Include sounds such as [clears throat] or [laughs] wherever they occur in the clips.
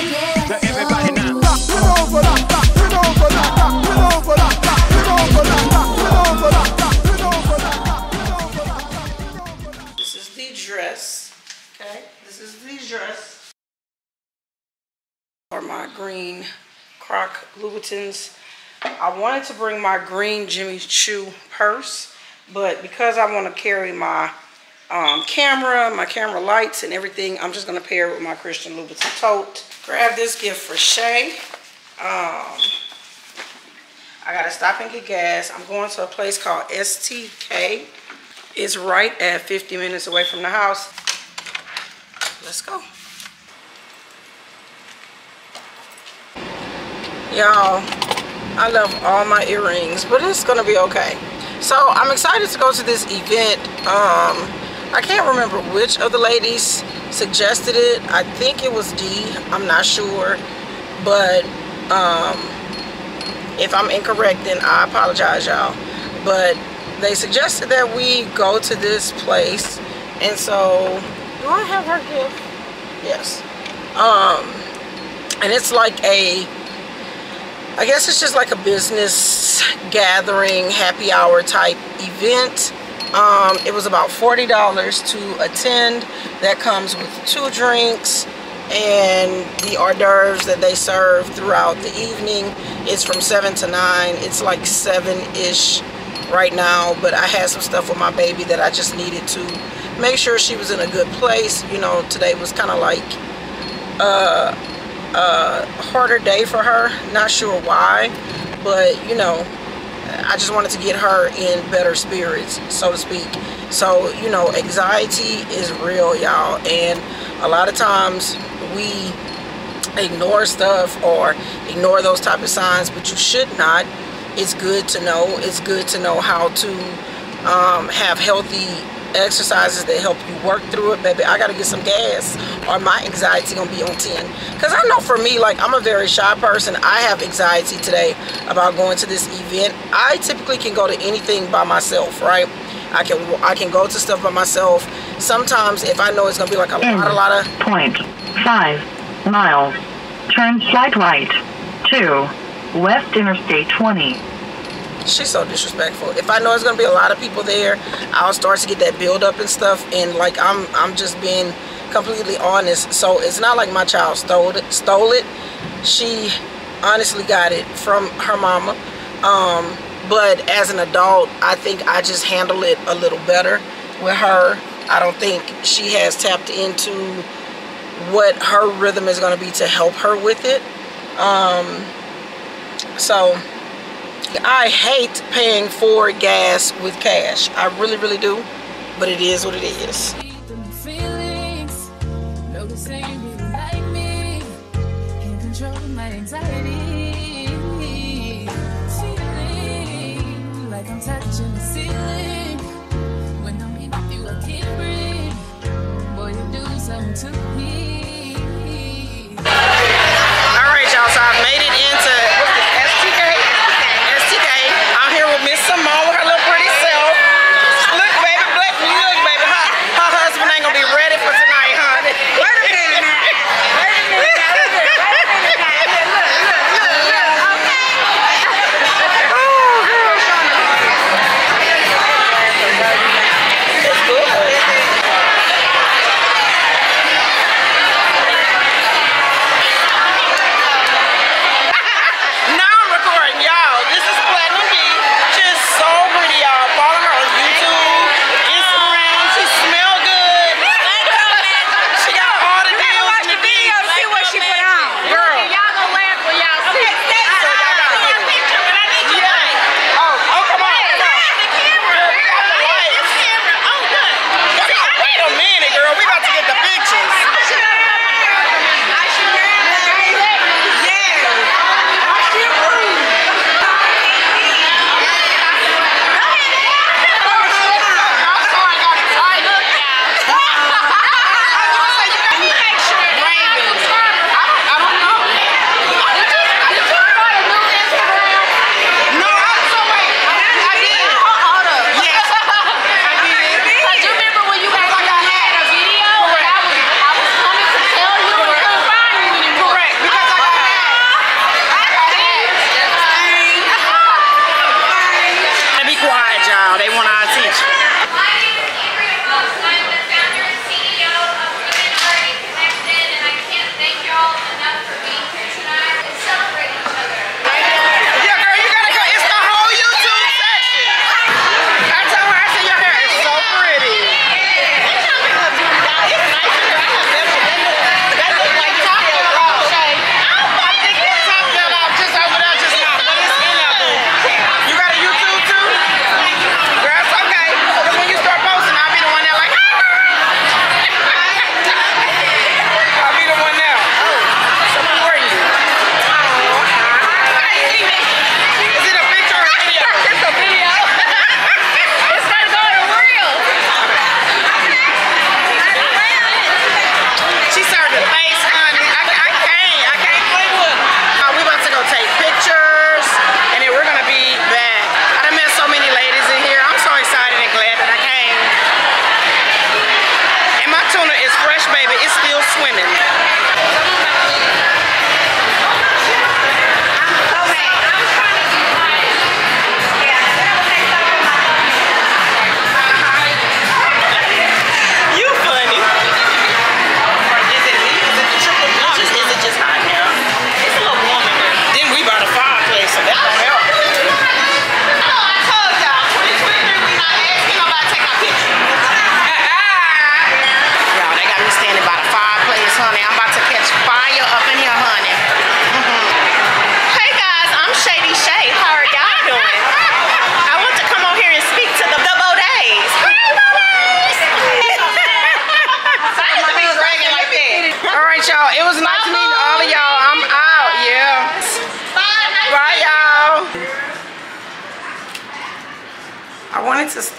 So everybody now. This is the dress. Okay, this is the dress. Or my green Croc Louboutins. I wanted to bring my green Jimmy Choo purse, but because I want to carry my um, camera, my camera lights and everything, I'm just gonna pair it with my Christian Louboutin tote. Grab this gift for Shay. Um, I gotta stop and get gas. I'm going to a place called STK. It's right at 50 minutes away from the house. Let's go. Y'all, I love all my earrings, but it's gonna be okay. So I'm excited to go to this event. Um, I can't remember which of the ladies suggested it. I think it was Dee, I'm not sure. But um, if I'm incorrect, then I apologize, y'all. But they suggested that we go to this place. And so, do I have her gift? Yes. Um, and it's like a I guess it's just like a business gathering, happy hour type event. Um, it was about $40 to attend. That comes with two drinks and the hors d'oeuvres that they serve throughout the evening. It's from 7 to 9. It's like 7-ish right now, but I had some stuff with my baby that I just needed to make sure she was in a good place. You know, today was kind of like uh, a harder day for her. Not sure why, but you know, I just wanted to get her in better spirits, so to speak. So, you know, anxiety is real, y'all, and a lot of times we ignore stuff or ignore those type of signs, but you should not. It's good to know. It's good to know how to um, have healthy exercises that help you work through it baby. I gotta get some gas or my anxiety gonna be on 10 because i know for me like i'm a very shy person. I have anxiety today about going to this event. I typically can go to anything by myself right? I can i can go to stuff by myself. Sometimes if i know it's gonna be like a In lot a lot of point. Five. Miles. Turn slight right. Two. West Interstate 20. She's so disrespectful. If i know it's gonna be a lot of people there i'll start to get that build up and stuff. And like i'm i'm just being completely honest. So it's not like my child stole it stole it. She honestly got it from her mama. Um but as an adult i think i just handle it a little better with her. I don't think she has tapped into what her rhythm is going to be to help her with it. Um so I hate paying for gas with cash. I really, really do. But it is what it is. feelings.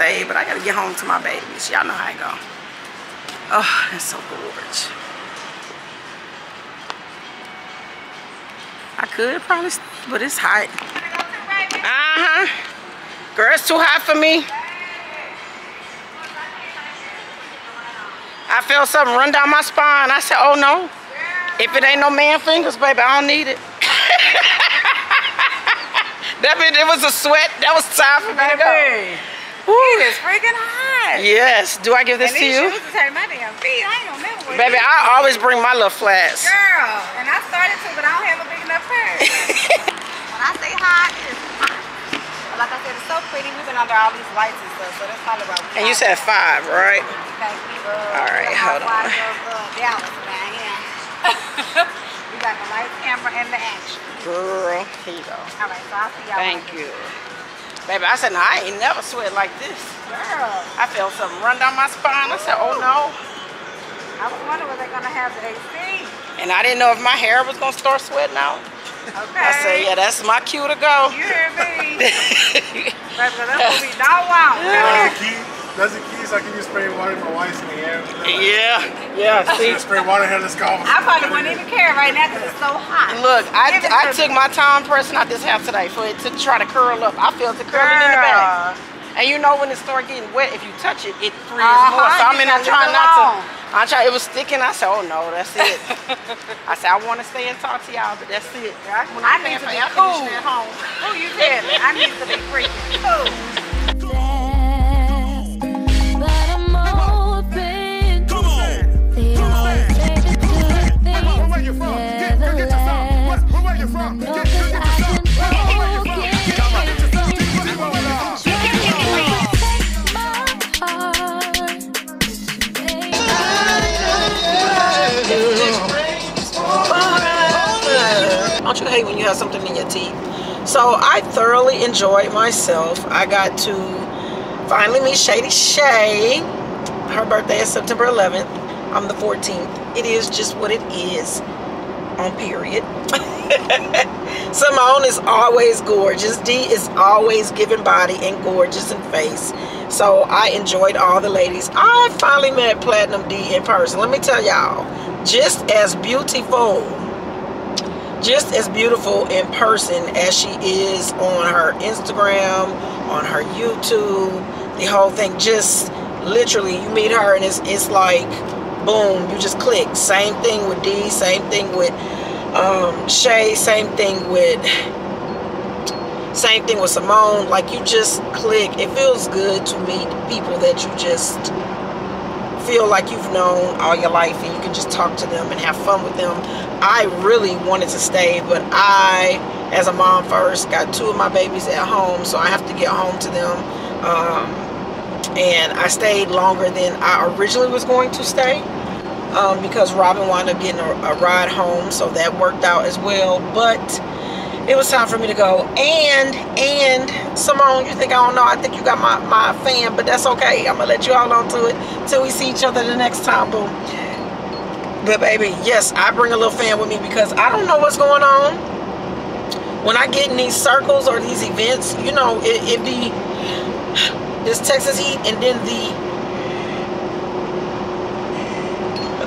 But I gotta get home to my babies. Y'all know how I go. Oh, that's so gorgeous. I could probably but it's hot. Uh-huh. Girl, it's too hot for me. I felt something run down my spine. I said, oh no. If it ain't no man fingers, baby, I don't need it. [laughs] that bit, it was a sweat. That was time for me to go. Woo. It is freaking hot. Yes. Do I give this to you? shoes is my damn feet. I ain't gonna never wear Baby. I always bring my little flats. Girl, and I started to, but I don't have a big enough purse. [laughs] when I say hot, it's hot. Like I said, it's so pretty. We've been under all these lights and stuff, so that's probably why And you said five, right? Thank you, All right, hold on. housewives of, Dallas down here. we got the lights, camera, and the action. Girl, here you go. All right, so I'll see y'all. Thank you. Baby, I said, no, I ain't never sweat like this. Girl, I felt something run down my spine. I said, oh no. I was wondering what they're gonna have the AC. And I didn't know if my hair was gonna start sweating out. Okay. I said, yeah, that's my cue to go. You hear me? [laughs] Baby, 'cause that's what we don't want. That's the key. That's the key. So I can use spray water in my wife's in the air. yeah, yeah, see. spray water here. Let's go. I probably wouldn't even care right now because it's so hot. Look, I, I took my time pressing out this house today for it to try to curl up. I felt it curling in the back. And you know when it start getting wet, if you touch it, it freezes Uh-huh, more. So I'm you in there gotta leave trying not to. I try. It was sticking. I said, oh no, that's it. [laughs] I said I want to stay and talk to y'all, but that's it. When I I'm need to be cool. at home. Who you telling? I need to be freaking cool. Don't you hate when you have something in your teeth? So I thoroughly enjoyed myself. I got to finally meet Shady Shay. Her birthday is September 11th. I'm the 14th. It is just what it is on period. [laughs] Simone is always gorgeous. D is always giving body and gorgeous in face. So I enjoyed all the ladies. I finally met Platinum D in person. Let me tell y'all, just as beautiful just as beautiful in person as she is on her Instagram, on her YouTube, the whole thing. Just literally, you meet her and it's it's like boom, you just click. Same thing with D, same thing with um, Shay, same thing with same thing with Simone. Like you just click. It feels good to meet people that you just feel like you've known all your life and you can just talk to them and have fun with them. I really wanted to stay, but I, as a mom first, got two of my babies at home, so I have to get home to them. Um, and I stayed longer than I originally was going to stay um, because Robin wound up getting a, a ride home, so that worked out as well. But it was time for me to go. And and Simone, you think I don't know? I think you got my my fan, but that's okay. I'm gonna let you all on to it till we see each other the next time, boo. But baby, yes, I bring a little fan with me because I don't know what's going on. When I get in these circles or these events, you know, it, it be this Texas heat and then the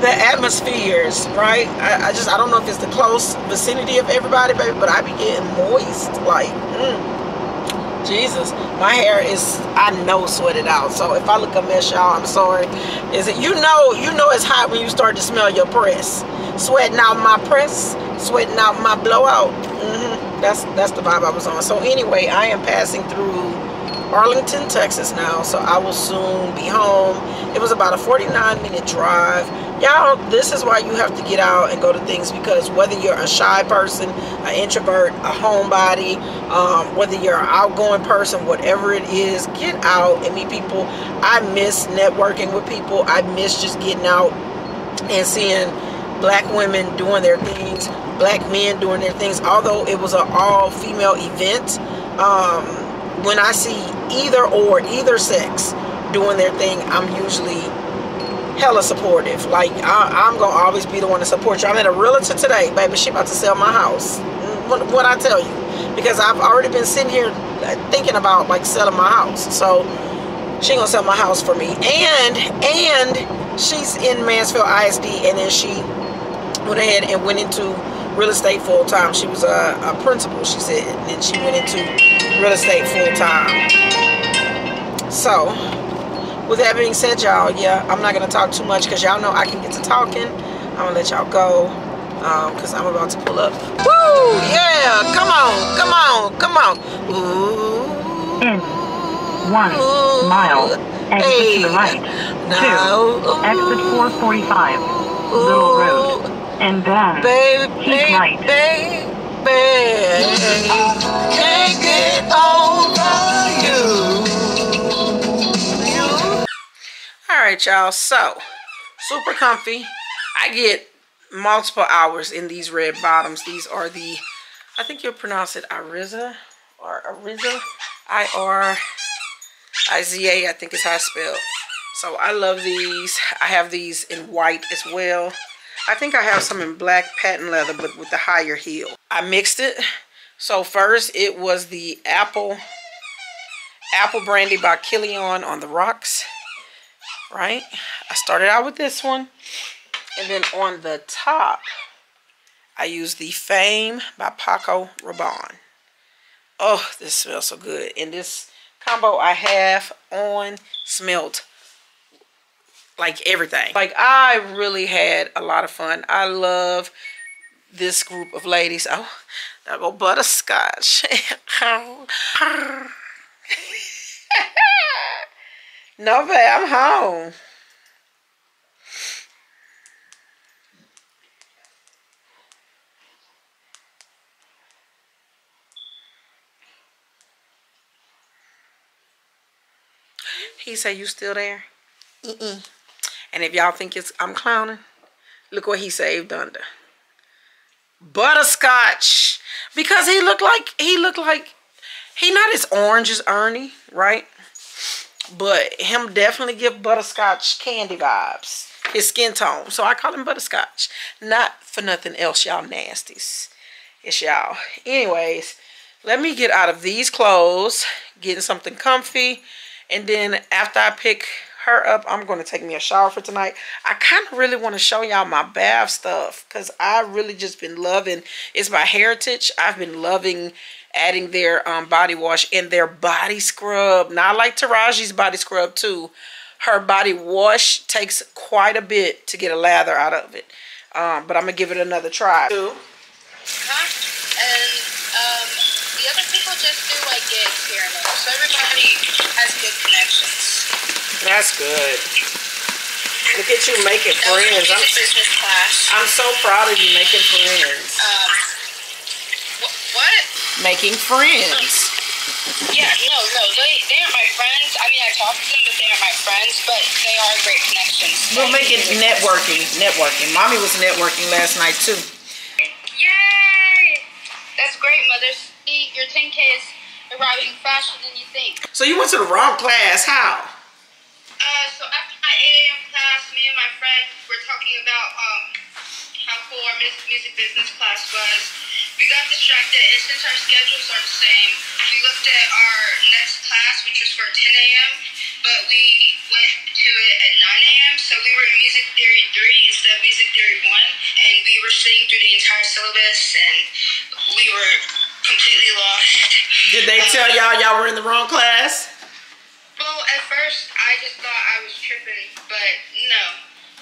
the atmospheres, right? I, I just I don't know if it's the close vicinity of everybody, baby, but I be getting moist. Like, mm, Jesus, my hair is I know sweated out. So if I look a mess, y'all, I'm sorry. Is it you know you know it's hot when you start to smell your press, sweating out my press, sweating out my blowout. hmm That's that's the vibe I was on. So anyway, I am passing through Arlington, Texas now, so I will soon be home. It was about a 49 minute drive. Y'all, this is why you have to get out and go to things because whether you're a shy person, an introvert, a homebody, um, whether you're an outgoing person, whatever it is, get out and meet people. I miss networking with people. I miss just getting out and seeing black women doing their things, black men doing their things. Although it was an all female event, um, when I see either or either sex doing their thing, I'm usually hella supportive. Like I, I'm gonna always be the one to support you. I met a realtor today, baby. She about to sell my house. What, what I tell you, because I've already been sitting here thinking about like selling my house. So She gonna sell my house for me. And and she's in Mansfield ISD and then she went ahead and went into real estate full time. She was a, a principal, she said, and she went into real estate full time. So, with that being said, y'all, yeah, I'm not gonna talk too much because y'all know I can get to talking. I'm gonna let y'all go um, because I'm about to pull up. Woo! Yeah! Come on! Come on! Come on! Ooh. In one mile, exit to the right. Two, exit 445, Little Road, and then Baby, keep baby, right. baby, can't get over you. All right, y'all. So, super comfy. I get multiple hours in these red bottoms. These are the, I think you'll pronounce it Ariza or Ariza, I R I Z A. I think is how it's spelled. So I love these. I have these in white as well. I think I have some in black patent leather, but with the higher heel. I mixed it. So first it was the apple apple brandy by Kilian on the rocks. Right? I started out with this one. And then on the top, I used the Fame by Paco Rabanne. Oh, this smells so good. And this combo I have on smelt like everything. Like I really had a lot of fun. I love this group of ladies. Oh, there go butterscotch. [laughs] [laughs] no, babe, I'm home. He said, you still there? Mm-mm. And if y'all think it's I'm clowning, look what he saved under. Butterscotch. Because he looked like he looked like he not as orange as Ernie, right? But him definitely give butterscotch candy vibes. His skin tone. So I call him butterscotch. Not for nothing else, y'all nasties. It's y'all. Anyways, let me get out of these clothes, getting something comfy. And then after I pick her up, I'm going to take me a shower for tonight. I kind of really want to show y'all my bath stuff because I really just been loving, it's my Heritage. I've been loving adding their um, body wash and their body scrub. Now, I like Taraji's body scrub too. Her body wash takes quite a bit to get a lather out of it. Um, but I'm going to give it another try. Huh? And um, the other people just do like gigs here and there. So everybody has good connections. That's good. Look at you making friends. I'm. I'm so proud of you making friends. Um, wh- what? Making friends. Yeah, no, no, they, they aren't my friends. I mean, I talk to them, but they aren't my friends. But they are great connections. We'll make it networking. Networking. Mommy was networking last night too. Yay! That's great, Mother. See, your 10K is arriving faster than you think. So you went to the wrong class. How? Uh, so after my 8 a.m. class, me and my friend were talking about um how cool our music, music business class was. We got distracted, and since our schedules are the same, we looked at our next class, which was for 10 a.m., but we went to it at 9 a.m., so we were in Music Theory 3 instead of Music Theory 1, and we were sitting through the entire syllabus, and we were completely lost. Did they tell y'all y'all were in the wrong class? Well, at first, I just thought I was tripping, but no.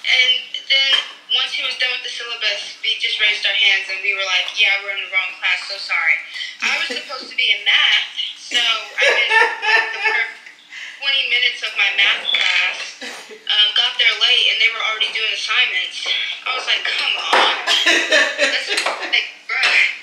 And then once he was done with the syllabus, we just raised our hands and we were like, yeah, we're in the wrong class, so sorry. I was [laughs] supposed to be in math, so I missed the first 20 minutes of my math class. Um, got there late and they were already doing assignments. I was like, come on. [laughs] That's like, bruh.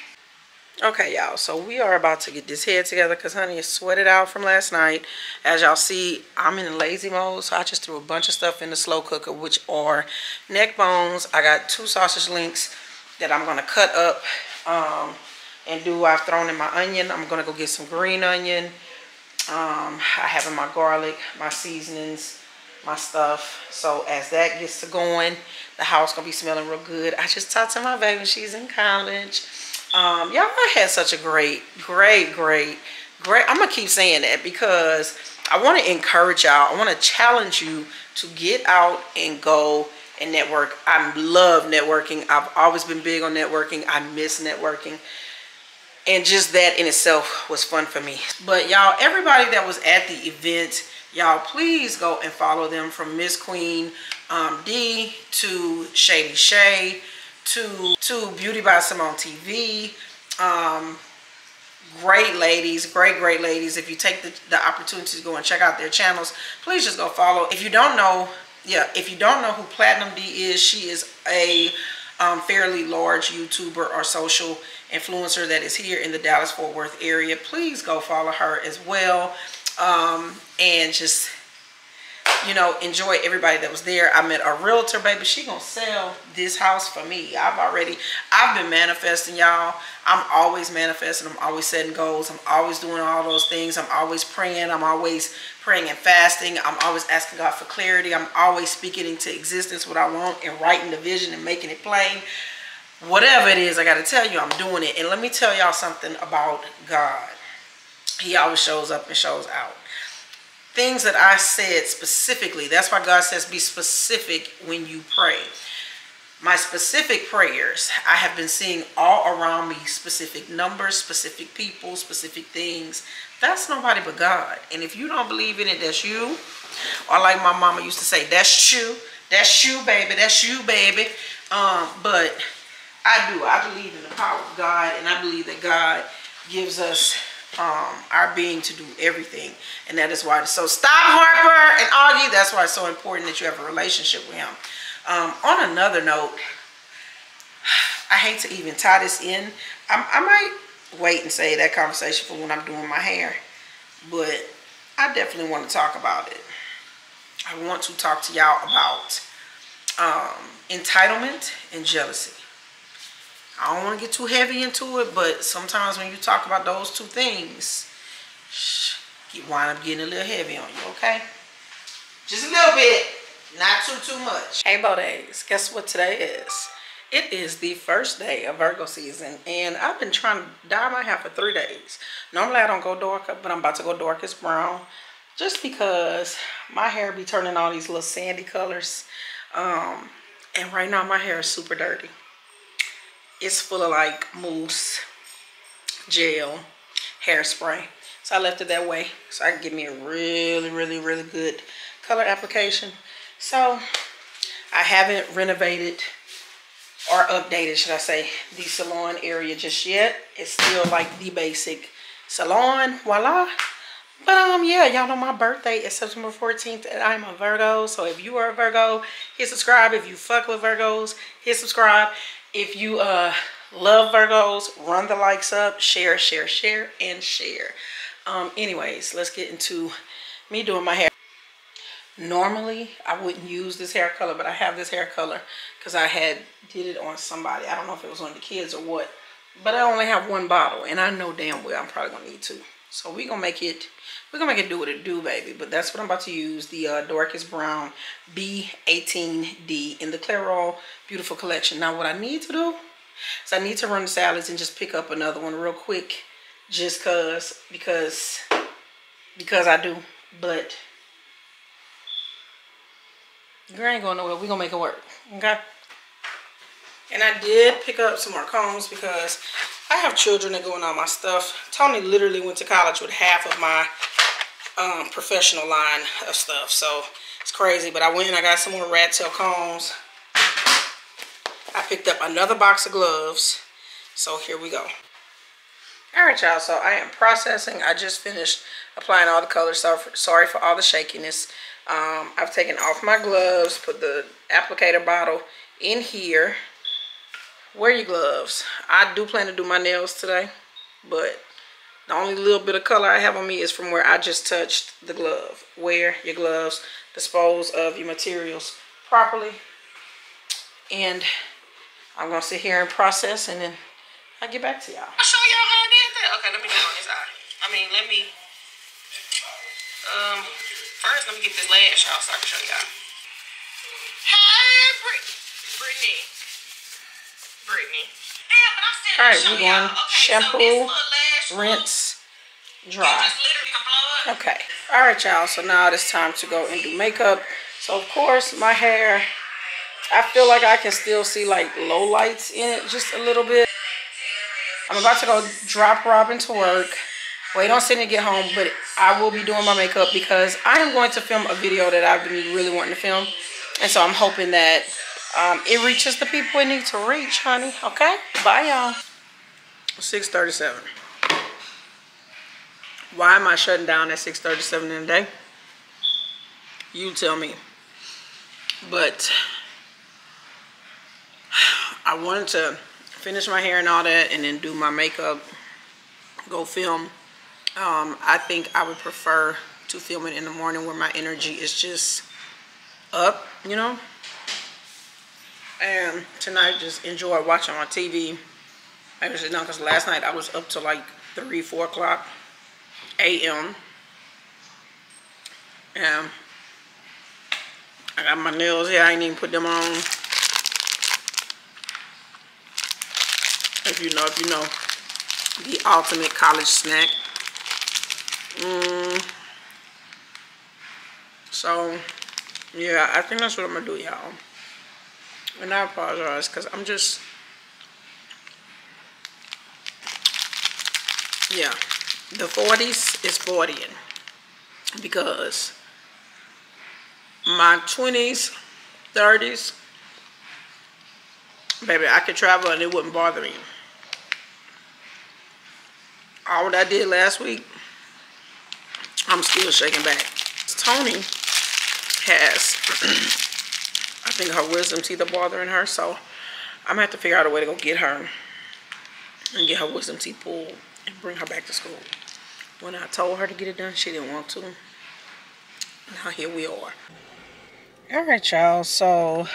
Okay, y'all. So we are about to get this head together because honey is sweated out from last night. As y'all see, I'm in lazy mode, so I just threw a bunch of stuff in the slow cooker, which are neck bones. I got two sausage links that I'm gonna cut up um, and do. I've thrown in my onion. I'm gonna go get some green onion. Um, I have in my garlic, my seasonings, my stuff. So as that gets to going, the house gonna be smelling real good. I just talked to my baby. She's in college. Um, y'all, I had such a great, great, great, great. I'm gonna keep saying that because I want to encourage y'all. I want to challenge you to get out and go and network. I love networking. I've always been big on networking. I miss networking. And just that in itself was fun for me. But y'all, everybody that was at the event, y'all please go and follow them from Miss Queen um, D to Shady Shay to, to Beauty by Simone TV. Um, great ladies great great ladies. If you take the, the opportunity to go and check out their channels please just go follow. If you don't know yeah if you don't know who platinum d is she is a um, fairly large youtuber or social influencer that is here in the dallas fort worth area. Please go follow her as well. Um, and just you know, enjoy everybody that was there. I met a realtor, baby. She gonna sell this house for me. I've already, I've been manifesting, y'all. I'm always manifesting. I'm always setting goals. I'm always doing all those things. I'm always praying. I'm always praying and fasting. I'm always asking God for clarity. I'm always speaking into existence what I want and writing the vision and making it plain. Whatever it is, I got to tell you, I'm doing it. And let me tell y'all something about God. He always shows up and shows out things that I said specifically. That's why God says be specific when you pray. My specific prayers, I have been seeing all around me specific numbers, specific people, specific things. That's nobody but God. And if you don't believe in it, that's you. Or like my mama used to say, that's you. That's you, baby. That's you, baby. Um, but I do. I believe in the power of God. And I believe that God gives us um, our being to do everything. And that is why. So stop Harper and argue. That's why it's so important that you have a relationship with him. Um, on another note, I hate to even tie this in. I, I might wait and say that conversation for when I'm doing my hair. But I definitely want to talk about it. I want to talk to y'all about um, entitlement and jealousy. I don't want to get too heavy into it, but sometimes when you talk about those two things, you wind up getting a little heavy on you, okay? Just a little bit, not too, too much. Hey, Bodays, guess what today is? It is the first day of Virgo season, and I've been trying to dye my hair for three days. Normally, I don't go darker, but I'm about to go darkest brown just because my hair be turning all these little sandy colors. Um, and right now, my hair is super dirty it's full of like mousse, gel, hairspray. So I left it that way so I can give me a really, really, really good color application. So I haven't renovated or updated, should I say, the salon area just yet. It's still like the basic salon, voila. But um, yeah, y'all know my birthday is September 14th and I'm a Virgo. So if you are a Virgo, hit subscribe. If you fuck with Virgos, hit subscribe. If you uh love Virgos, run the likes up, share, share, share, and share. Um, anyways, let's get into me doing my hair. Normally, I wouldn't use this hair color, but I have this hair color because I had did it on somebody. I don't know if it was on the kids or what, but I only have one bottle, and I know damn well I'm probably gonna need two. So we gonna make it, we're gonna make it do what it do, baby. But that's what I'm about to use, the uh, Darkest Brown B18D in the Clairol Beautiful Collection. Now what I need to do is I need to run the salads and just pick up another one real quick. Just cause, because, because I do. But, girl ain't going nowhere. We're gonna make it work, okay? And I did pick up some more combs because I have children that go in all my stuff. Tony literally went to college with half of my um, professional line of stuff. So it's crazy. But I went and I got some more rat tail combs. I picked up another box of gloves. So here we go. All right, y'all. So I am processing. I just finished applying all the colors. So sorry for all the shakiness. Um, I've taken off my gloves, put the applicator bottle in here wear your gloves. I do plan to do my nails today, but the only little bit of color I have on me is from where I just touched the glove. Wear your gloves, dispose of your materials properly, and I'm going to sit here and process, and then I'll get back to y'all. I'll show y'all how I did that. Okay, let me get on this eye. I mean, let me, um, first let me get this lash off so I can show y'all. Hey, Brit Brittany. Brittany. Damn, but I'm still All right, we're going Okay, so shampoo, this little lash look, rinse, dry. just literally can blow it. Okay. All right, y'all. So now it's time to go and do makeup. So, of course, my hair, I feel like I can still see like low lights in it just a little bit. I'm about to go drop Robin to work. Wait on Sydney to get home, but I will be doing my makeup because I am going to film a video that I've been really wanting to film. And so I'm hoping that um, it reaches the people it needs to reach, honey. Okay? Bye, y'all. 637. Why am I shutting down at 637 in the day? You tell me. But I wanted to finish my hair and all that and then do my makeup, go film. Um, I think I would prefer to film it in the morning where my energy is just up, you know? And tonight just enjoy watching on TV. Actually, no, because last night I was up to like 3, 4 o'clock a.m. And I got my nails here. I ain't even put them on. If you know, if you know, the ultimate college snack. Mm. So, yeah, I think that's what I'm going to do, y'all. And I apologize because I'm just, yeah, the 40s is 40ing because my 20s, 30s, baby, I could travel and it wouldn't bother me. All what I did last week, I'm still shaking back. Tony has, [clears throat] I think her wisdom teeth are bothering her, so I'm gonna have to figure out a way to go get her and get her wisdom teeth pulled and bring her back to school. When I told her to get it done, she didn't want to. Now here we are. All right, y'all. So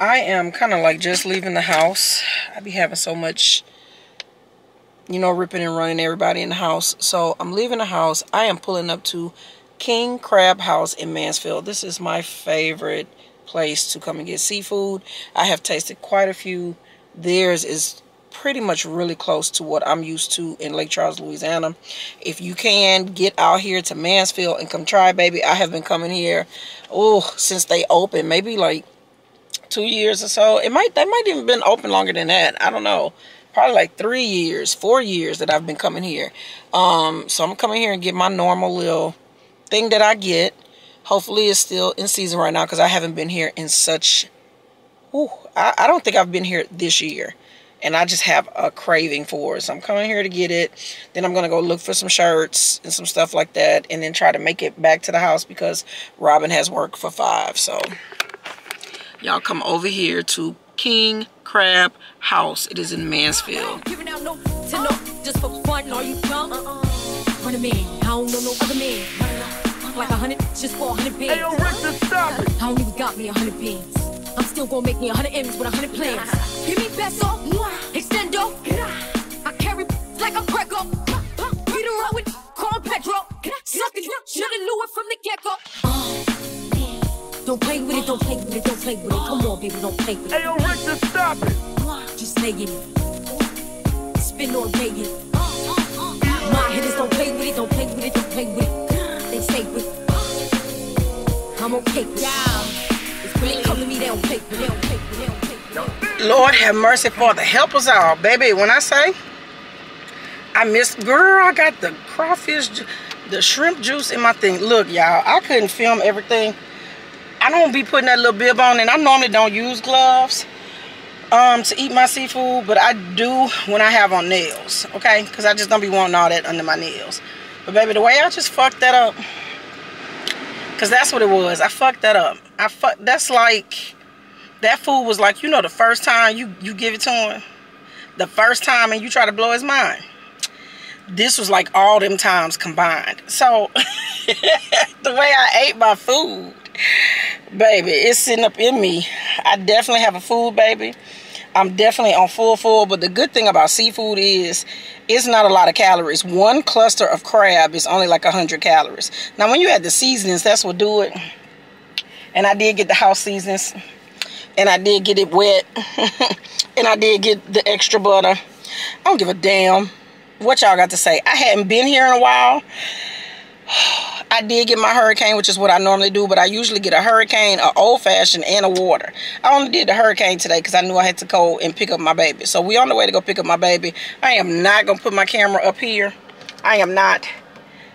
I am kind of like just leaving the house. I be having so much, you know, ripping and running everybody in the house. So I'm leaving the house. I am pulling up to King Crab House in Mansfield. This is my favorite place to come and get seafood. I have tasted quite a few. Theirs is pretty much really close to what I'm used to in Lake Charles, Louisiana. If you can get out here to Mansfield and come try, baby. I have been coming here, oh, since they opened, maybe like two years or so. It might, they might even been open longer than that. I don't know. Probably like three years, four years that I've been coming here. Um, so I'm coming here and get my normal little thing that I get. Hopefully it's still in season right now because I haven't been here in such, ooh, I, I don't think I've been here this year and I just have a craving for it. So I'm coming here to get it. Then I'm going to go look for some shirts and some stuff like that and then try to make it back to the house because Robin has work for 5. So y'all come over here to King Crab House. It is in Mansfield. Giving out no to no, just for fun. Are you dumb? Run a man, I don't know no other man. Like a hundred, just for a hundred bands. Yo, Richter, stop it. I don't even got me a hundred bands. I'm still gonna make me a hundred M's with a hundred plans. Give me peso, extendo. I carry like I'm Greco. Peter Owen, Carl Pedro. Suck it, shoulda knew it from the get go. Don't play with it, don't play with it, don't play with it. Come on, baby, don't play with it. Hey, Yo, Richter, stop it. Just lay it. Spin or lay it. My hitters don't play with it, don't play with it, don't play with it. They stay with it. I'm okay with it. Lord have mercy, Father. Help us all. Baby, when I say I missed, girl, I got the crawfish, the shrimp juice in my thing. Look, y'all, I couldn't film everything. I don't be putting that little bib on, and I normally don't use gloves um, to eat my seafood, but I do when I have on nails, okay? Because I just don't be wanting all that under my nails. But baby, the way I just fucked that up, because that's what it was. I fucked that up. I fuck. That's like that food was like you know the first time you you give it to him the first time and you try to blow his mind. This was like all them times combined. So [laughs] the way i ate my food baby it's sitting up in me. I definitely have a food baby. I'm definitely on full full but the good thing about seafood is it's not a lot of calories. One cluster of crab is only like 100 calories. Now when you add the seasonings that's what do it. And i did get the house seasonings and I did get it wet, [laughs] and I did get the extra butter. I don't give a damn what y'all got to say. I hadn't been here in a while, [sighs] I did get my hurricane, which is what I normally do, but I usually get a hurricane, a old fashioned, and a water. I only did the hurricane today because I knew I had to go and pick up my baby. So we on the way to go pick up my baby. I am not gonna put my camera up here. I am not,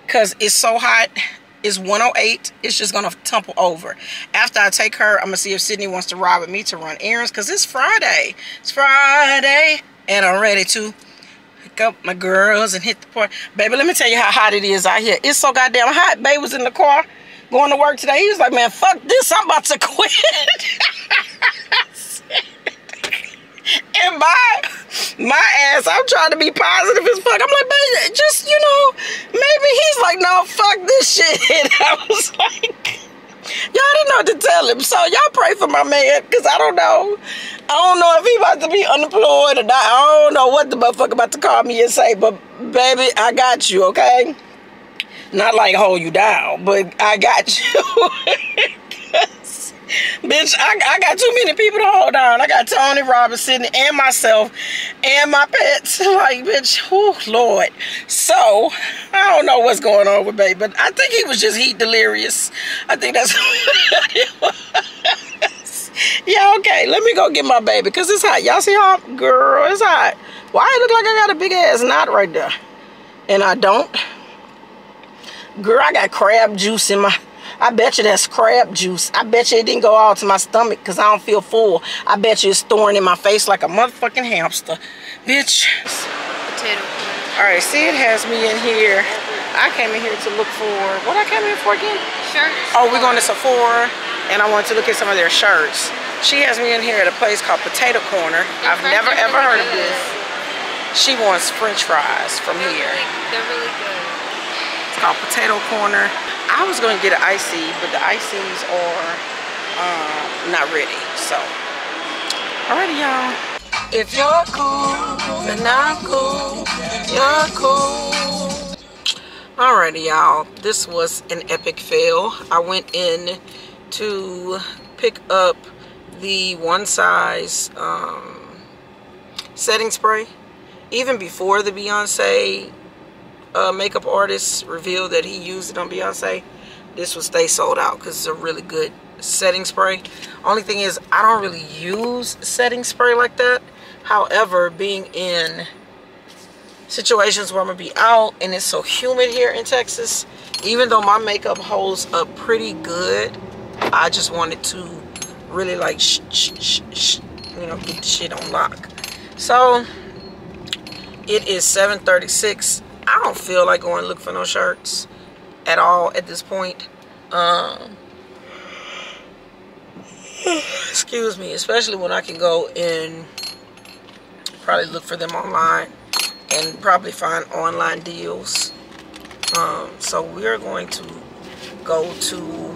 cause it's so hot. It's 108. It's just gonna tumble over. After I take her, I'm gonna see if Sydney wants to ride with me to run errands, cause it's Friday. It's Friday, and I'm ready to pick up my girls and hit the park. Baby, let me tell you how hot it is out here. It's so goddamn hot. Babe was in the car going to work today. He was like, man, fuck this. I'm about to [laughs] quit. [laughs] and my my ass, I'm trying to be positive as fuck. I'm like, baby, just, you know, maybe he's like, no, fuck this shit. [laughs] I was like, y'all didn't know what to tell him. So y'all pray for my man, because I don't know. I don't know if he about to be unemployed or not. I don't know what the motherfucker about to call me and say, but baby, I got you, okay? Not like hold you down, but I got you. [laughs] Bitch, I, I got too many people to hold down. I got Tony Robinson and myself and my pets. [laughs] Like, bitch, oh Lord. So, I don't know what's going on with baby, but I think he was just heat delirious. I think that's [laughs] what it was. Yeah, okay. Let me go get my baby because it's hot. Y'all see how, girl, it's hot. Why it look like I got a big ass knot right there? And I don't. Girl, I got crab juice in my. I bet you that's crab juice. I bet you it didn't go all to my stomach because I don't feel full. I bet you it's storing in my face like a motherfucking hamster. Bitch. Potato. Alright, see it has me in here. I came in here to look for what I came in for again? Sure. Oh, we're going to Sephora and I wanted to look at some of their shirts. She has me in here at a place called Potato Corner. I've fries never ever really heard of this. She wants french fries from They're here. really, they're really good. Called Potato Corner. I was going to get an icy, but the ices are uh, not ready. So, alrighty, y'all. If you're cool, then I'm cool. You're cool. Alrighty, y'all. This was an epic fail. I went in to pick up the one size um, setting spray. Even before the Beyonce uh, makeup artist revealed that he used it on Beyonce, this will stay sold out because it's a really good setting spray. Only thing is, I don't really use setting spray like that. However, being in situations where I'm gonna be out and it's so humid here in Texas, even though my makeup holds up pretty good, I just wanted to really like, you know, get the shit on lock. So it is 7:36. I don't feel like going look for no shirts at all at this point. Um, [sighs] excuse me, especially when I can go and probably look for them online and probably find online deals. Um, so we're going to go to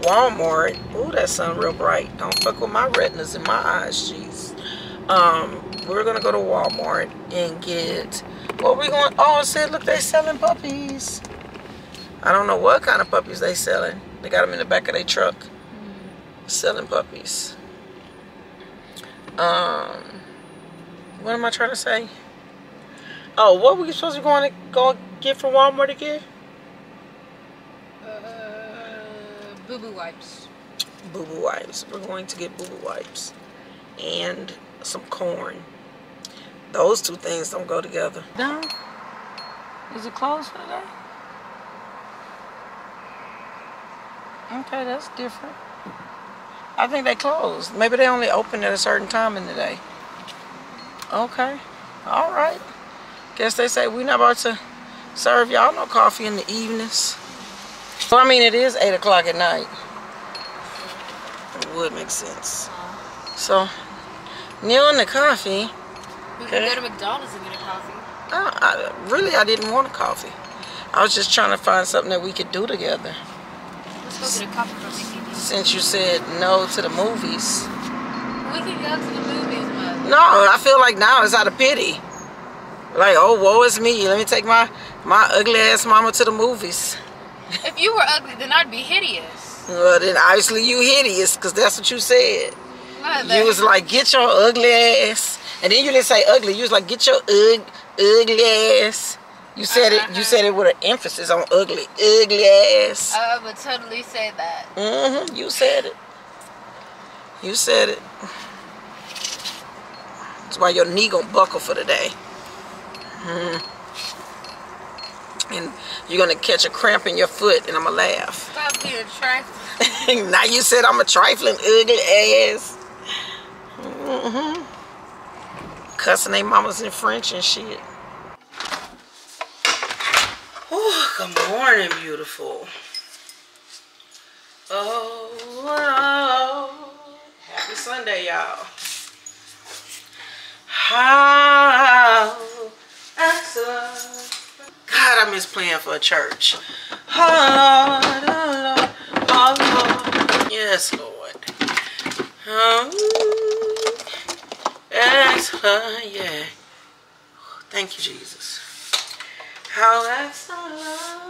Walmart. Oh, that sun real bright. Don't fuck with my retinas in my eyes, jeez. Um, we're gonna go to Walmart and get what we going. Oh, said look, they selling puppies. I don't know what kind of puppies they selling. They got them in the back of their truck, selling puppies. Um, what am I trying to say? Oh, what were you supposed to be going to go get from Walmart again? Uh, boo boo wipes. Boo boo wipes. We're going to get boo boo wipes and some corn. Those two things don't go together. No. Is it closed for today? Okay, that's different. I think they closed. Maybe they only open at a certain time in the day. Okay. All right. Guess they say we're not about to serve y'all no coffee in the evenings. Well, I mean, it is 8 o'clock at night. It would make sense. So, Neil and the coffee. We can go to McDonald's and get a coffee. Uh, I, really, I didn't want a coffee. I was just trying to find something that we could do together. Let's go get a coffee from CCD. Since you said no to the movies. We can go to the movies, but No, I feel like now it's out of pity. Like, oh, woe is me. Let me take my, my ugly ass mama to the movies. if you were ugly, then I'd be hideous. Well, then obviously you hideous because that's what you said. You was like, get your ugly ass. And then you didn't say ugly. You was like, get your ug ugly ass You said it. You said it with an emphasis on ugly, ugly ass. I would totally say that. Mm-hmm. You said it. You said it. That's why your knee gonna buckle for the day. hmm And you're gonna catch a cramp in your foot, and I'm gonna laugh. Stop being trifling. [laughs] now you said I'm a trifling, ugly ass. hmm Cussing their mamas in French and shit. Oh, good morning, beautiful. Oh, oh, happy Sunday, y'all. How excellent. God, I miss playing for a church. Oh, oh, oh. Yes, Lord. Oh, excellent, yeah. Thank you, Jesus. How excellent.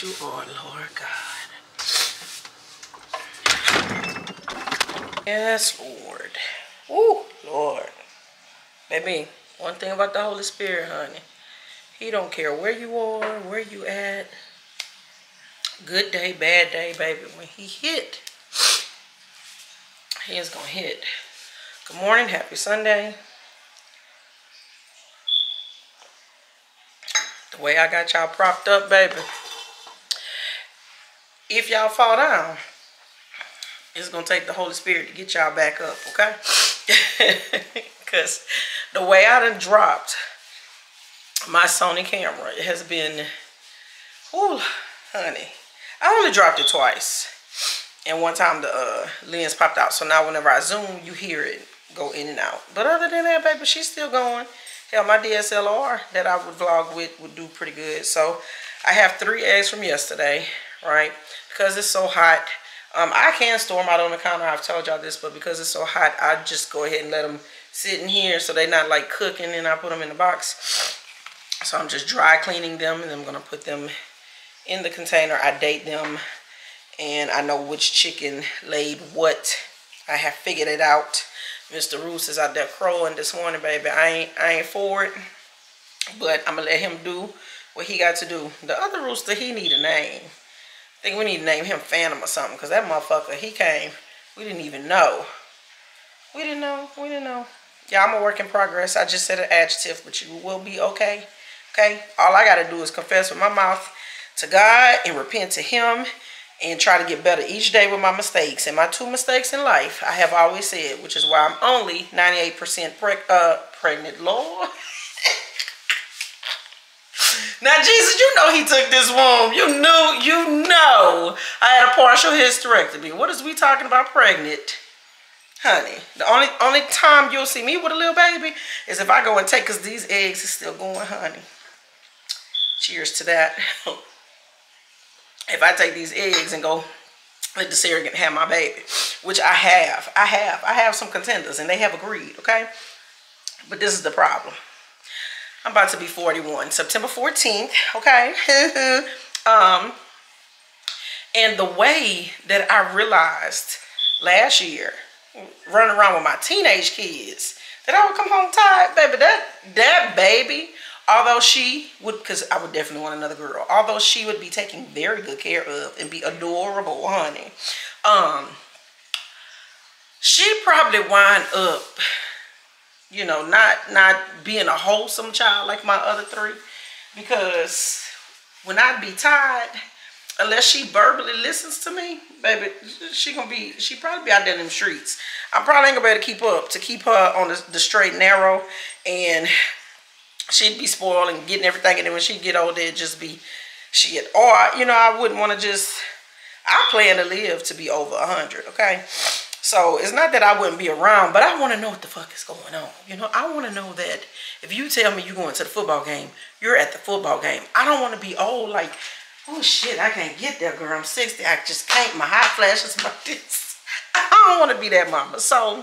You are, Lord God. Yes, Lord. Ooh, Lord. Baby, one thing about the Holy Spirit, honey. He don't care where you are, where you at. Good day, bad day, baby. When he hit, he is gonna hit. Good morning, happy Sunday. The way I got y'all propped up, baby. If y'all fall down, it's gonna take the Holy Spirit to get y'all back up, okay? [laughs] Because the way I done dropped my Sony camera, it has been, ooh, honey. I only dropped it twice. And one time the uh, lens popped out. So now whenever I zoom, you hear it go in and out. But other than that, baby, she's still going. Hell, my DSLR that I would vlog with would do pretty good. So I have three eggs from yesterday, right? Because it's so hot. Um, I can store them out on the counter. I've told y'all this, but because it's so hot, I just go ahead and let them sit in here so they're not like cooking and I put them in the box. So I'm just dry cleaning them and I'm going to put them in the container. I date them and I know which chicken laid what. I have figured it out. Mr. Roos is out there crowing this morning, baby. I ain't I ain't for it. But I'm gonna let him do what he got to do. The other rooster, he need a name. Think we need to name him Phantom or something. Because that motherfucker, he came. We didn't even know. We didn't know. We didn't know. Yeah, I'm a work in progress. I just said an adjective, but you will be okay. Okay? All I got to do is confess with my mouth to God and repent to him and try to get better each day with my mistakes. And my two mistakes in life, I have always said, which is why I'm only 98% preg uh, pregnant, Lord. [laughs] [laughs] now, Jesus, you know he took this womb. You knew, you know I had a partial hysterectomy. What is we talking about pregnant? Honey, the only only time you'll see me with a little baby is if I go and take, because these eggs are still going, honey. Cheers to that. [laughs] if I take these eggs and go let the surrogate have my baby, which I have, I have, I have some contenders and they have agreed, okay? But this is the problem. I'm about to be 41, September 14th, okay? [laughs] um, and the way that I realized last year, running around with my teenage kids, that I would come home tired, baby, that, that baby, although she would, because I would definitely want another girl, although she would be taken very good care of and be adorable, honey, um, she probably wind up, you know, not, not being a wholesome child like my other three, because when I be tired, unless she verbally listens to me, baby, she gonna be, she probably be out there in them streets. I probably ain't gonna be able to keep up, to keep her on the, the straight and narrow, and she'd be spoiled and getting everything, and then when she'd get older, it'd just be shit. Or, you know, I wouldn't want to just, I plan to live to be over a 100, okay? So it's not that I wouldn't be around, but I want to know what the fuck is going on. You know, I want to know that if you tell me you're going to the football game, you're at the football game. I don't want to be old like, oh shit, I can't get there, girl. I'm 60. I just can't. My hot flashes like this. [laughs] I don't want to be that mama. So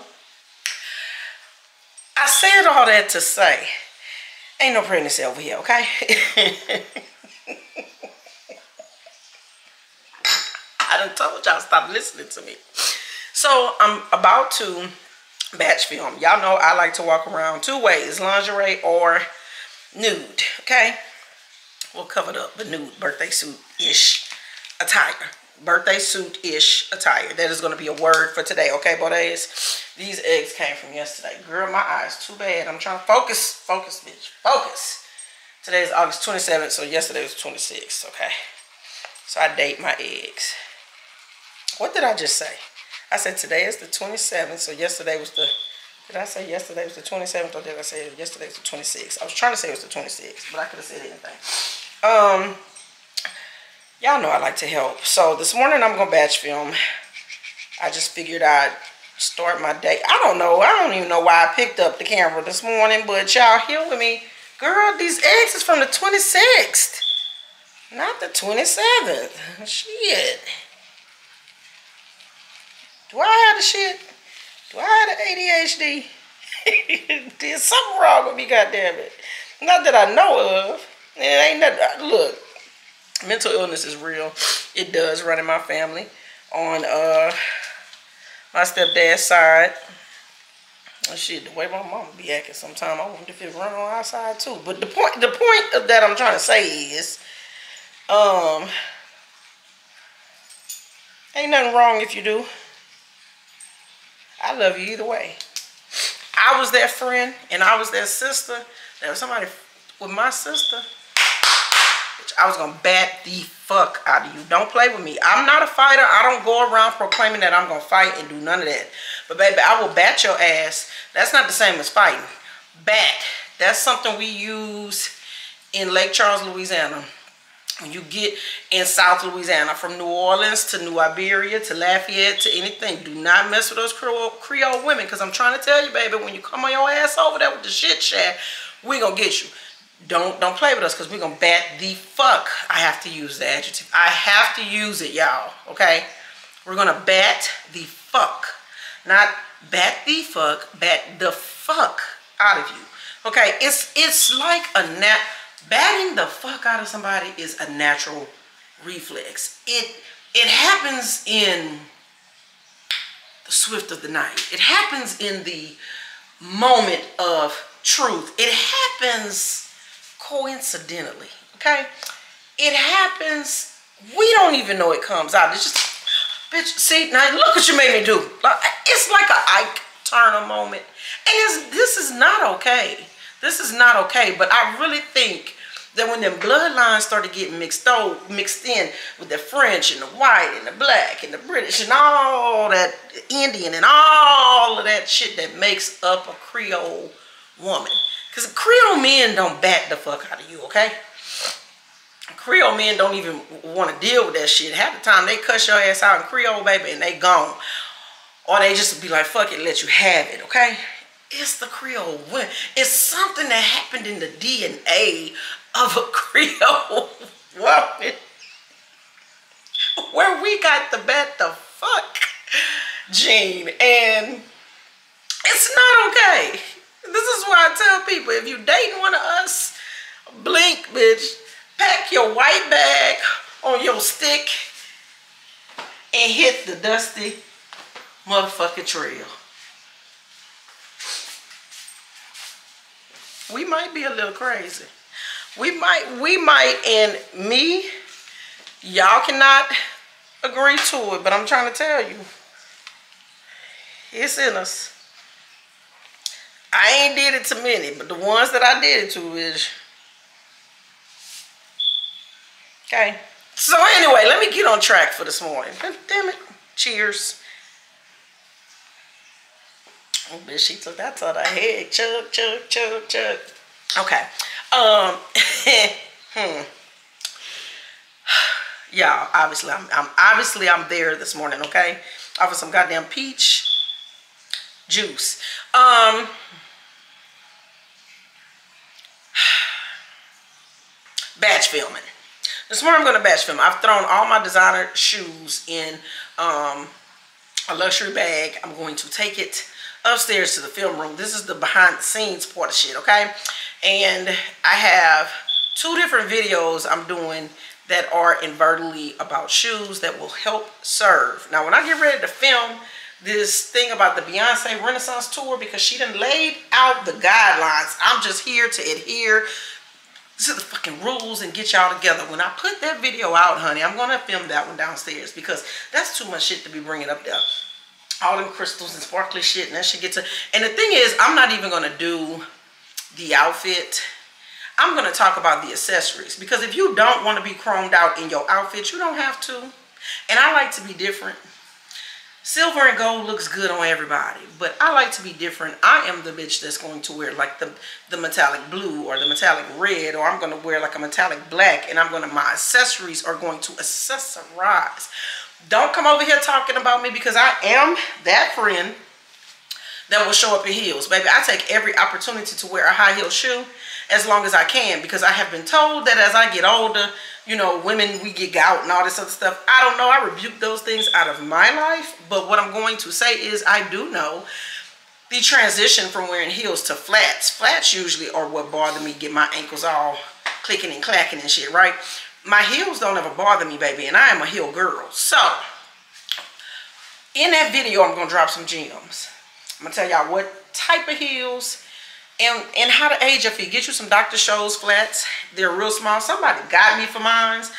I said all that to say, ain't no pregnancy over here, okay? [laughs] I done told y'all stop listening to me. So I'm about to batch film. Y'all know I like to walk around two ways, lingerie or nude, okay? We'll cover up the nude birthday suit-ish attire. Birthday suit-ish attire. That is going to be a word for today, okay, Bodays? These eggs came from yesterday. Girl, my eyes too bad. I'm trying to focus. Focus, bitch. Focus. Today is August 27th, so yesterday was 26th, okay? So I date my eggs. What did I just say? I said today is the 27th, so yesterday was the, did I say yesterday was the 27th or did I say yesterday was the 26th? I was trying to say it was the 26th, but I could have said anything. Um, y'all know I like to help. So this morning I'm going to batch film. I just figured I'd start my day. I don't know. I don't even know why I picked up the camera this morning, but y'all here with me. Girl, these eggs is from the 26th, not the 27th. Shit. Do I have the shit? Do I have the ADHD? [laughs] There's something wrong with me, goddamn it. Not that I know of. It ain't nothing. Look, mental illness is real. It does run in my family. On uh my stepdad's side. And shit, the way my mama be acting sometimes, I wonder if it run on our side too. But the point the point of that I'm trying to say is, um, ain't nothing wrong if you do. I love you either way. I was that friend and I was that sister. There was somebody with my sister. I was gonna bat the fuck out of you. Don't play with me. I'm not a fighter. I don't go around proclaiming that I'm gonna fight and do none of that. But baby, I will bat your ass. That's not the same as fighting. Bat. That's something we use in Lake Charles, Louisiana. When you get in South Louisiana, from New Orleans to New Iberia to Lafayette to anything, do not mess with those Creole, Creole women. Because I'm trying to tell you, baby, when you come on your ass over there with the shit chat, we gonna get you. Don't don't play with us because we're gonna bat the fuck. I have to use the adjective. I have to use it, y'all. Okay? We're gonna bat the fuck. Not bat the fuck, bat the fuck out of you. Okay, it's it's like a nat batting the fuck out of somebody is a natural reflex. It it happens in the swift of the night. It happens in the moment of truth. It happens coincidentally, okay? It happens, we don't even know it comes out. It's just, bitch, see, now look what you made me do. It's like a Ike Turner moment. And this is not okay. This is not okay, but I really think that when them bloodlines started getting mixed out, mixed in with the French and the white and the black and the British and all that Indian and all of that shit that makes up a Creole woman. Because Creole men don't bat the fuck out of you, okay? Creole men don't even want to deal with that shit. Half the time they cuss your ass out in Creole, baby, and they gone. Or they just be like, fuck it, let you have it, okay? It's the Creole woman. It's something that happened in the DNA of a Creole [laughs] woman. Where we got the bet the fuck gene. And it's not okay. This is why I tell people, if you dating one of us, blink, bitch. Pack your white bag on your stick and hit the dusty motherfucking trail. We might be a little crazy. We might, we might, and me, y'all cannot agree to it, but I'm trying to tell you, it's in us. I ain't did it to many, but the ones that I did it to is okay. So anyway, let me get on track for this morning. Damn it. Cheers. Oh, bitch, she took that to the head. Chug, chug, chug, chug. Okay. Um, [laughs] hmm. Y'all, obviously, I'm, I'm obviously I'm there this morning. Okay, off of some goddamn peach juice. Um, [sighs] batch filming. This morning I'm going to batch film. I've thrown all my designer shoes in um, a luxury bag. I'm going to take it upstairs to the film room. This is the behind the scenes part of shit, okay? And I have two different videos I'm doing that are invertedly about shoes that will help serve. Now, when I get ready to film this thing about the Beyonce Renaissance Tour, because she done laid out the guidelines, I'm just here to adhere to the fucking rules and get y'all together. When I put that video out, honey, I'm going to film that one downstairs because that's too much shit to be bringing up there. All them crystals and sparkly shit and that shit gets to... And the thing is, I'm not even going to do the outfit I'm going to talk about the accessories because if you don't want to be chromed out in your outfit, you don't have to. And I like to be different. Silver and gold looks good on everybody, but I like to be different. I am the bitch that's going to wear like the, the metallic blue or the metallic red, or I'm going to wear like a metallic black, and I'm going to, my accessories are going to accessorize. Don't come over here talking about me because I am that friend that will show up in heels. Baby, I take every opportunity to wear a high heel shoe as long as I can because I have been told that as I get older, you know, women, we get gout and all this other stuff. I don't know. I rebuke those things out of my life. But what I'm going to say is I do know the transition from wearing heels to flats. Flats usually are what bother me, get my ankles all clicking and clacking and shit, right? My heels don't ever bother me, baby, and I am a heel girl. So, in that video, I'm going to drop some gems. I'm to tell y'all what type of heels and and how to age your feet. Get you some Dr. Scholl's flats. They're real small. Somebody got me for mines.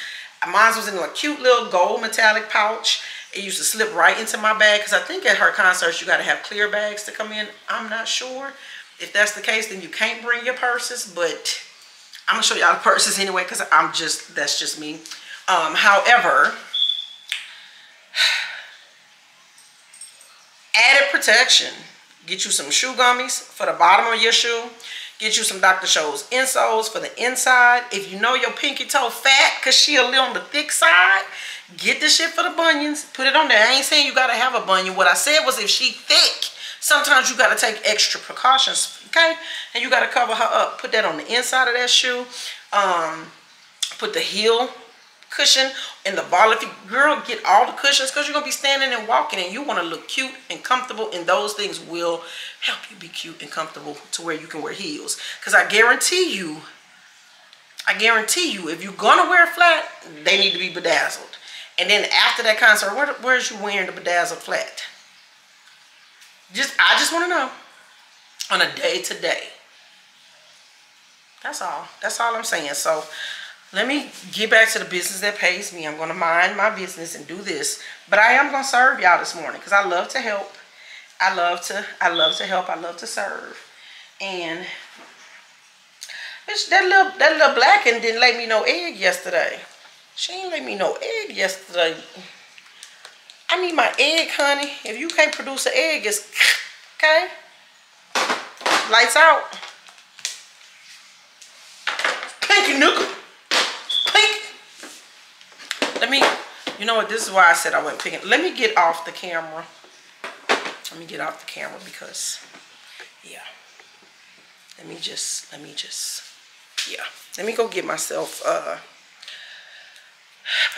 Mine was in a cute little gold metallic pouch. It used to slip right into my bag because I think at her concerts you got to have clear bags to come in. I'm not sure. If that's the case, then you can't bring your purses. But I'm going to show y'all the purses anyway because I'm just, that's just me. Um, however, [sighs] added protection Get you some shoe gummies for the bottom of your shoe. Get you some Dr. Scholl's insoles for the inside. If you know your pinky toe fat because she a little on the thick side, get this shit for the bunions. Put it on there. I ain't saying you got to have a bunion. What I said was if she thick, sometimes you got to take extra precautions, okay? And you got to cover her up. Put that on the inside of that shoe. Um, put the heel cushion in the ball. If you, girl, get all the cushions because you're going to be standing and walking and you want to look cute and comfortable and those things will help you be cute and comfortable to where you can wear heels. Because I guarantee you, I guarantee you, if you're going to wear flat, they need to be bedazzled. And then after that concert, where, where's you wearing the bedazzled flat? Just, I just want to know on a day to day. That's all. That's all I'm saying. So let me get back to the business that pays me. I'm going to mind my business and do this. But I am going to serve y'all this morning because I love to help. I love to I love to help. I love to serve. And that little that little blackin didn't lay me no egg yesterday. She ain't lay me no egg yesterday. I need my egg, honey. If you can't produce an egg, it's [laughs] okay. Lights out. Thank you, Nuka. Let me, you know what, this is why I said I went picking. Let me get off the camera. Let me get off the camera because, yeah. Let me just, let me just, yeah. Let me go get myself, uh,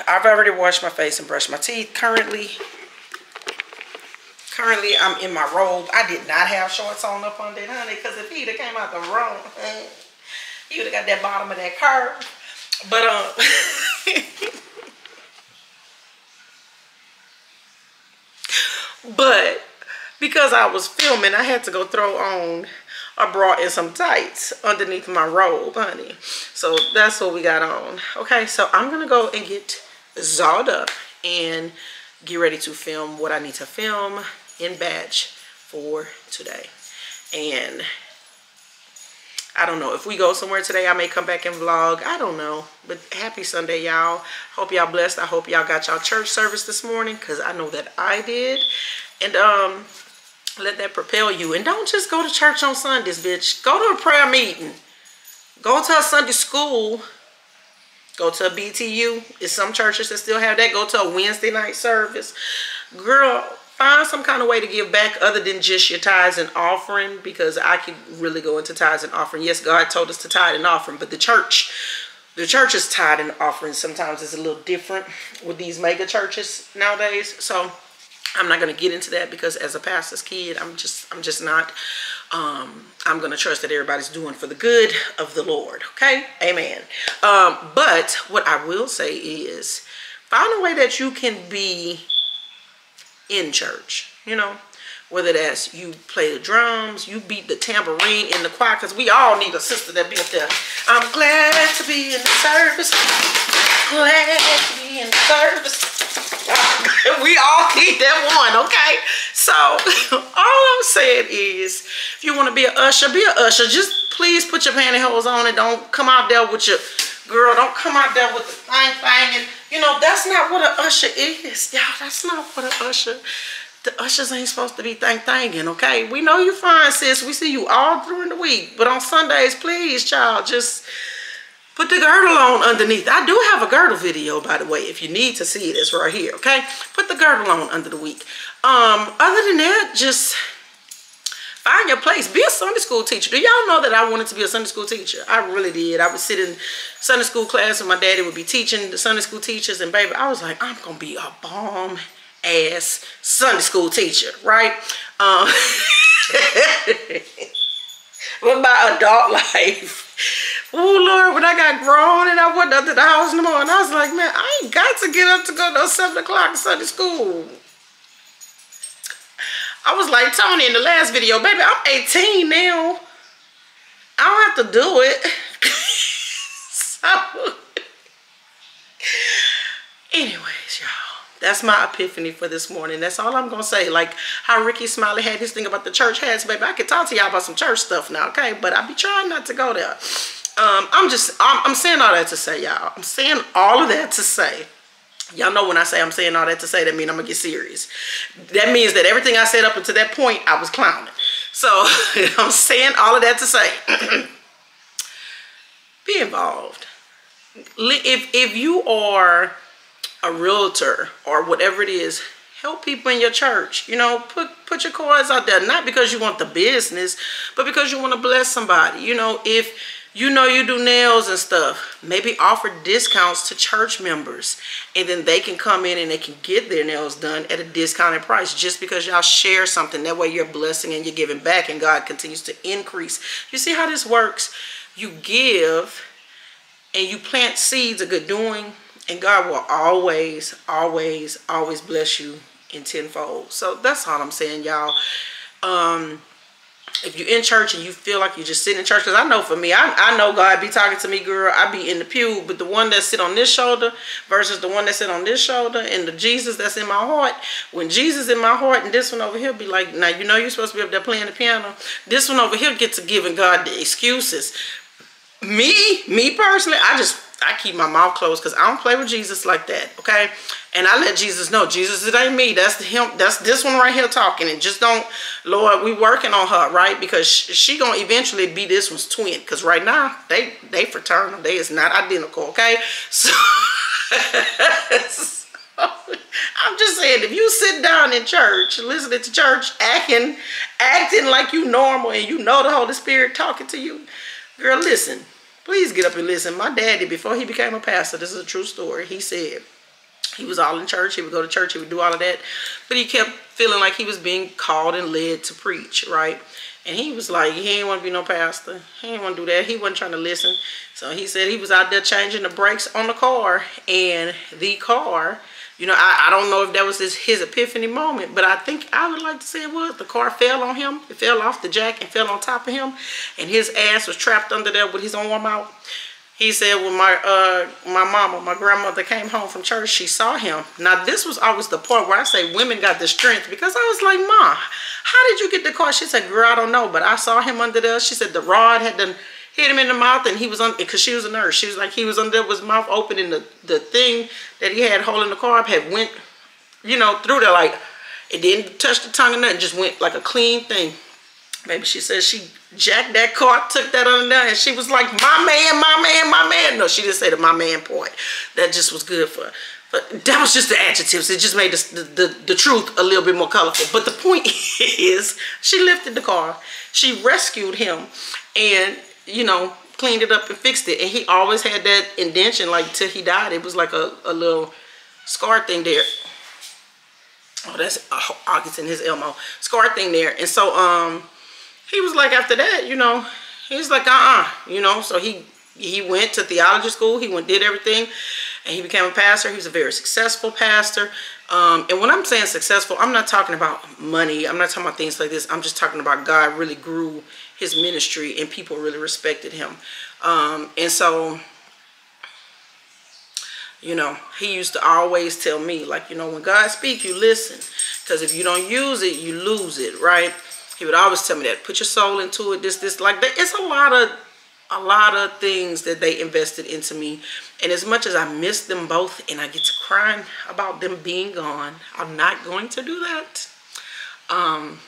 I've already washed my face and brushed my teeth. Currently, currently I'm in my robe. I did not have shorts on up under it, honey, because if he'd have came out the wrong, he would have got that bottom of that curve. But, um, [laughs] But because I was filming, I had to go throw on a bra and some tights underneath my robe, honey. So that's what we got on. Okay, so I'm going to go and get zogged up and get ready to film what I need to film in batch for today. And I don't know. If we go somewhere today, I may come back and vlog. I don't know. But happy Sunday, y'all. Hope y'all blessed. I hope y'all got y'all church service this morning because I know that I did. And um, let that propel you. And don't just go to church on Sundays, bitch. Go to a prayer meeting. Go to a Sunday school. Go to a BTU. It's some churches that still have that. Go to a Wednesday night service. Girl, find some kind of way to give back other than just your tithes and offering because I could really go into tithes and offering. Yes, God told us to tithe and offering, but the church, the church's tithe and offering sometimes is a little different with these mega churches nowadays. So I'm not going to get into that because as a pastor's kid, I'm just I'm just not. Um, I'm going to trust that everybody's doing for the good of the Lord. Okay, Amen. Um, but what I will say is, find a way that you can be in church. You know, whether that's you play the drums, you beat the tambourine in the choir, because we all need a sister that be up there. I'm glad to be in the service. Glad to be in the service. [laughs] we all need that one, okay? So [laughs] all I'm saying is, if you want to be an usher, be an usher. Just please put your pantyhose on and don't come out there with your girl. Don't come out there with the thing thing. And you know that's not what an usher is, y'all. That's not what an usher. The ushers ain't supposed to be thing thanging, okay? We know you fine, sis. We see you all during the week, but on Sundays, please, child, just Put the girdle on underneath. I do have a girdle video, by the way. If you need to see it, it's right here, okay? Put the girdle on under the week. Um, other than that, just find your place. Be a Sunday school teacher. Do y'all know that I wanted to be a Sunday school teacher? I really did. I would sit in Sunday school class and my daddy would be teaching the Sunday school teachers. And baby, I was like, I'm going to be a bomb ass Sunday school teacher, right? Um, [laughs] but my adult life oh Lord, when I got grown and I went up to the house no more, morning, I was like, man, I ain't got to get up to go to 7 o'clock Sunday school. I was like Tony in the last video, baby, I'm 18 now. I don't have to do it. [laughs] so, anyways, y'all that's my epiphany for this morning. That's all I'm gonna say. Like how Rickey Smiley had his thing about the church hats, baby. I can talk to y'all about some church stuff now, okay? But I be trying not to go there um, I'm just, I'm, I'm saying all that to say, y'all. I'm saying all of that to say, y'all know when I say I'm saying all that to say, that means I'm gonna get serious. That means that everything I said up until that point, I was clowning. So [laughs] I'm saying all of that to say, [clears throat] be involved. If, if you are a realtor or whatever it is, help people in your church. You know, put put your cards out there, not because you want the business, but because you want to bless somebody. You know, if you know you do nails and stuff. Maybe offer discounts to church members and then they can come in and they can get their nails done at a discounted price just because y'all share something. That way you're blessing and you're giving back and god continues to increase. You see how this works? You give and you plant seeds of good doing and god will always always always bless you in tenfold. So that's all i'm saying y'all. Um if you're in church and you feel like you're just sitting in church, because I know for me, I, I know God be talking to me, girl. I be in the pew, but the one that sit on this shoulder versus the one that sit on this shoulder and the Jesus that's in my heart, when Jesus in my heart and this one over here be like, now you know you're supposed to be up there playing the piano. This one over here gets to giving God the excuses. Me, me personally, I just I keep my mouth closed because I don't play with Jesus like that, okay? And I let Jesus know, Jesus, it ain't me. That's the him. That's this one right here talking. And just don't, Lord, we working on her, right? Because she gonna eventually be this one's twin. Because right now, they they fraternal. They is not identical, okay? [laughs] So, so [laughs] I'm just saying, if you sit down in church, listening to church, acting, acting like you normal and you know the Holy Spirit talking to you, girl, listen Please get up and listen. My daddy, before he became a pastor, this is a true story. He said he was all in church. He would go to church. He would do all of that. But he kept feeling like he was being called and led to preach, right? And he was like, he ain't want to be no pastor. He ain't want to do that. He wasn't trying to listen. So he said he was out there changing the brakes on the car. And the car you know, I, I don't know if that was his, his epiphany moment, but I think I would like to say it was. The car fell on him. It fell off the jack and fell on top of him. And his ass was trapped under there with his arm out. He said when my uh, my mama, my grandmother came home from church, she saw him. Now this was always the part where I say women got the strength because I was like, Ma, how did you get the car? She said, girl, I don't know, but I saw him under there. She said the rod had done hit him in the mouth and he was on because she was a nurse she was like he was under his mouth open and the the thing that he had holding the carb had went you know through there like it didn't touch the tongue or nothing just went like a clean thing Maybe she said she jacked that car, took that under there, and she was like, my man, my man, my man. No, she didn't say the my man point. That just was good for her. But that was just the adjectives. It just made the, the, the, truth a little bit more colorful. But the point [laughs] is, she lifted the car. She rescued him and, you know, cleaned it up and fixed it. And he always had that indention, like, till he died. It was like a, a little scar thing there. Oh, that's August in his Elmo. Scar thing there. And so, um, he was like, after that, you know, he's like, uh-uh, you know. So he he went to theology school. He went did everything and he became a pastor. He was a very successful pastor. Um, and when I'm saying successful, I'm not talking about money. I'm not talking about things like this. I'm just talking about God really grew his ministry and people really respected him. Um, and so, you know, he used to always tell me, like, you know, when God speaks, you listen. Because if you don't use it, you lose it, right? He would always tell me that. Put your soul into it, this, this, like that. It's a lot of a lot of things that they invested into me. And as much as I miss them both and I get to crying about them being gone, I'm not going to do that. Um,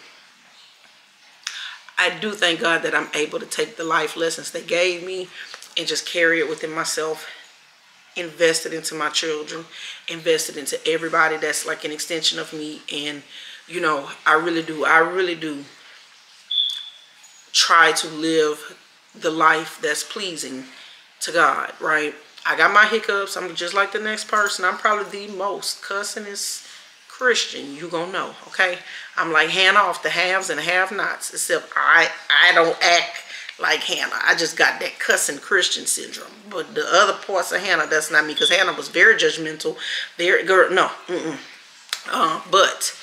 I do thank God that I'm able to take the life lessons they gave me and just carry it within myself, invested into my children, invested into everybody that's like an extension of me. And, you know, I really do, I really do try to live the life that's pleasing to God, right? I got my hiccups. I'm just like the next person. I'm probably the most cussingest Christian you gonna know, okay? I'm like Hannah off the haves and have-nots, except I I don't act like Hannah. I just got that cussing Christian syndrome. But the other parts of Hannah, that's not me, because Hannah was very judgmental. Very girl, no, mm -mm. Uh, but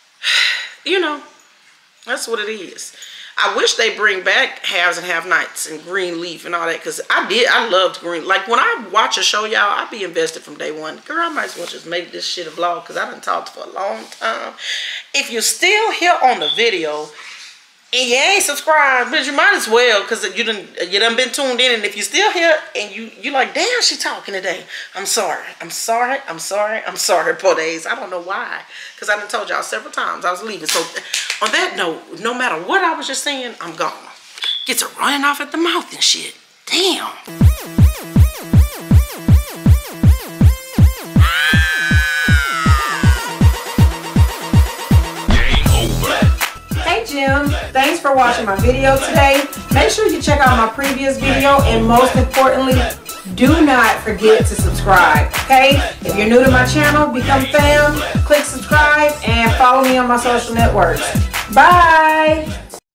[sighs] you know, that's what it is. I wish they bring back haves and have-nots and Greenleaf and all that because I did. I loved green. Like when I watch a show, y'all, I be invested from day one. Girl, I might as well just make this shit a vlog because I done talked for a long time. If you're still here on the video, and you ain't subscribed, but you might as well because you done you done been tuned in. And if you're still here and you you like, damn, she talking today. I'm sorry. I'm sorry. I'm sorry. I'm sorry, [laughs] poor days. I don't know why. Because I done told y'all several times I was leaving. So on that note, no matter what I was just saying, I'm gone. Gets a running off at the mouth and shit. Damn. Jim. Thanks for watching my video today. Make sure you check out my previous video and most importantly, do not forget to subscribe, okay? If you're new to my channel, become fam, click subscribe, and follow me on my social networks. Bye!